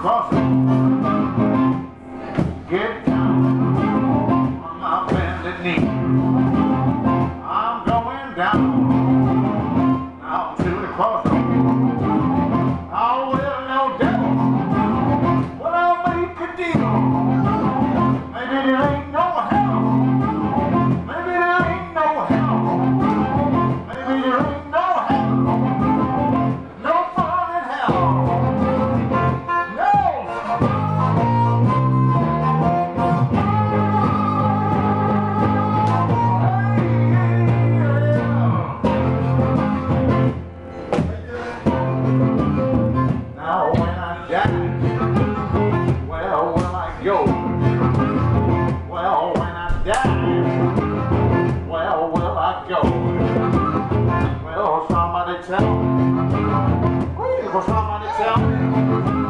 Cross it. Get down on my bended knee. I'm going down, now to the cross. Well, when I die, well, will I go? Will somebody tell somebody tell me?